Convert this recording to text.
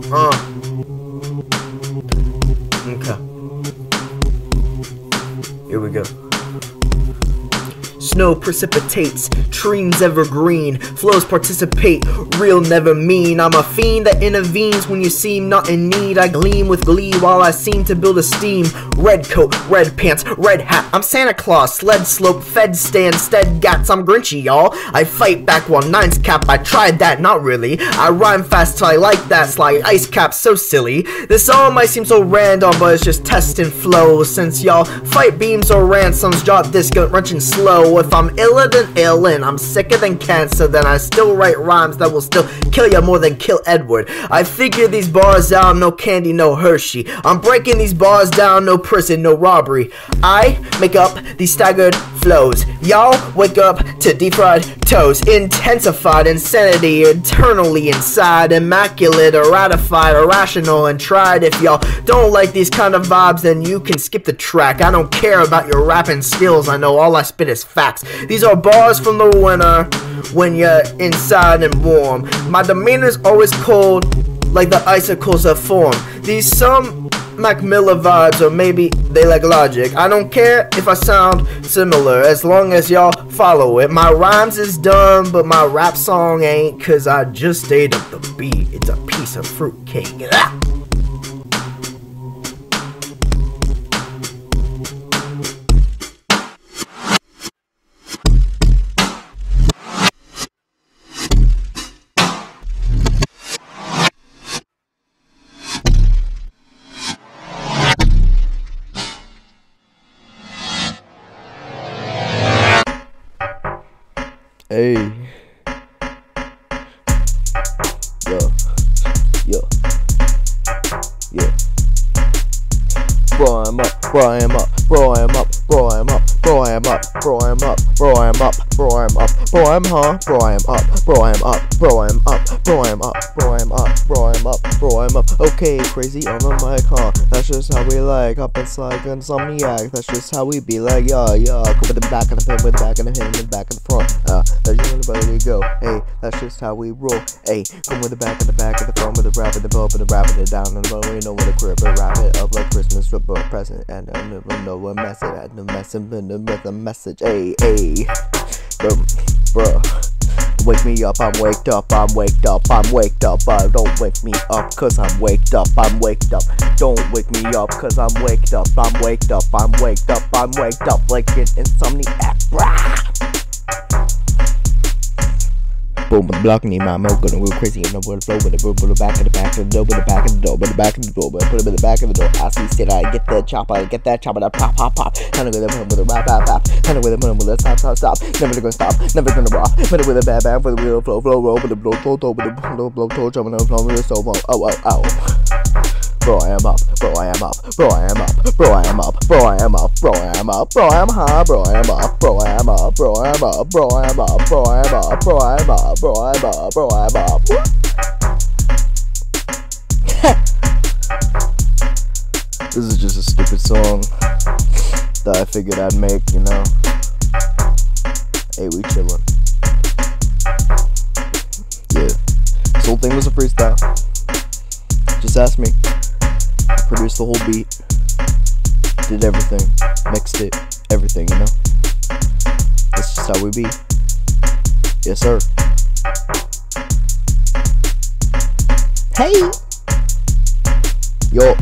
嗯。Snow precipitates, trees evergreen, flows participate, real never mean. I'm a fiend that intervenes when you seem not in need. I gleam with glee while I seem to build a steam. Red coat, red pants, red hat. I'm Santa Claus, sled slope, fed stand, stead gats. I'm Grinchy, y'all. I fight back while nine's cap. I tried that, not really. I rhyme fast till I like that slide. Ice cap, so silly. This all might seem so random, but it's just test and flow. Since y'all fight beams or ransoms, drop this gun wrenching slow. If I'm iller than ill and I'm sicker than cancer, then I still write rhymes that will still kill ya more than kill Edward. I figure these bars out, no candy, no Hershey. I'm breaking these bars down, no prison, no robbery. I make up these staggered flows. Y'all wake up to deep fried toes. Intensified insanity, eternally inside. Immaculate, or ratified, irrational, and tried. If y'all don't like these kind of vibes, then you can skip the track. I don't care about your rapping skills, I know all I spit is facts. These are bars from the winter when you're inside and warm. My demeanor's always cold, like the icicles that form. These some Mac Miller vibes, or maybe they like logic. I don't care if I sound similar, as long as y'all follow it. My rhymes is dumb, but my rap song ain't, cause I just ate up the beat. It's a piece of fruitcake. Ah! Hey. yo, yo, Yeah. Bro, I'm up. Bro, I'm up. Bro, I'm up. Bro, I'm up. Bro, I'm up. Bro, I'm up. Bro, I'm up. Bro, I'm up. Bro, I'm huh? Bro, I'm up. Bro, I'm up. Bro, I'm up. Bro, I'm up. Bro, I'm up. Bro, I'm up. Bro, I'm up. Okay, crazy on the mic, huh? That's just how we like. Up and like insomniac. That's just how we be like, yeah, yeah. Go with the back and the pin, with the back and the pin, with the back and the front. Uh, that's just the way we go. Hey, that's just how we roll. Hey, come with the back and the back and the front, with the rap and the bump and the rapping it down and the low. You know what a grip, but wrap it up like Christmas, rip a present, and I never know what message, I no message, with a message. Hey, hey, bro, bro. Wake me up, I'm waked up, I'm waked up, I'm waked up. Uh, don't wake me up, cause I'm waked up, I'm waked up. Don't wake me up, cause I'm waked up, I'm waked up, I'm waked up, I'm waked up like an insomniac. Rah! Boom, with the block, need my milk, gonna go crazy, and I'm gonna flow with the boom, with the back of the back of the door, with the back of the door, with the back of the door, put him in the back of the door. I see shit, I get the chopper, get that chopper, that pop, pop, pop. Kinda with a with a rap, rap, rap. Kinda with a with a stop, stop, stop. Never gonna stop, never gonna rock. Put it with a bad, bad, with a wheel, flow, flow, roll, with a blow, flow, flow, with a blow, blow, flow, jumping on, flow, with a stove, oh, oh, oh. Bro, I am up, bro, I am up, bro, I am up, bro, I am up, bro, I am up, bro, I am up, bro, I am high, bro, I am up, bro, I am up, bro, I am up, bro, I am up, bro, I am up, bro, I am up, bro, I am up, bro, I am up. This is just a stupid song that I figured I'd make, you know. Hey, we chillin'. Yeah. This whole thing was a freestyle. Just ask me. Produced the whole beat. Did everything. Mixed it. Everything, you know? That's just how we be. Yes, sir. Hey! Yo.